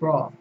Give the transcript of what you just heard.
Bro